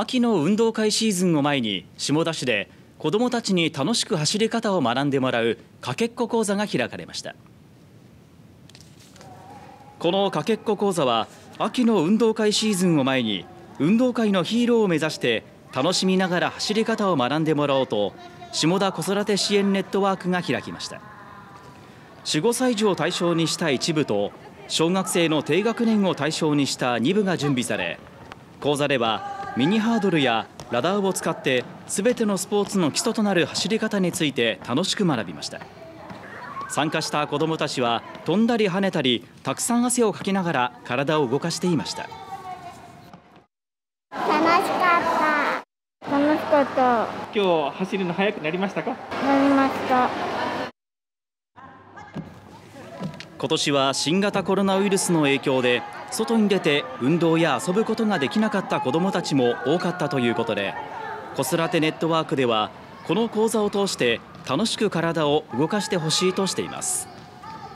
秋の運動会シーズンを前に下田市で子どもたちに楽しく走り方を学んでもらうかけっこ講座が開かれました。このかけっこ講座は秋の運動会シーズンを前に運動会のヒーローを目指して楽しみながら走り方を学んでもらおうと下田子育て支援ネットワークが開きました。4、5歳児を対象にした一部と小学生の低学年を対象にした2部が準備され講座ではミニハードルやラダーを使ってすべてのスポーツの基礎となる走り方について楽しく学びました。参加した子どもたちは飛んだり跳ねたりたくさん汗をかきながら体を動かしていました。楽しかった。楽しかった。今日走るの速くなりましたか？なりました今年は新型コロナウイルスの影響で外に出て運動や遊ぶことができなかった子どもたちも多かったということで子育てネットワークではこの講座を通して楽しく体を動かしてほしいとしています。